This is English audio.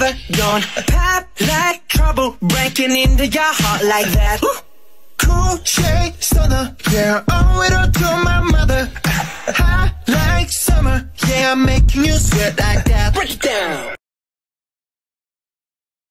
never gone pop like trouble breaking into your heart like that. Cool shade stunner, yeah, owe it all to my mother. Hot like summer, yeah, I'm making you sweat like that. Break it down.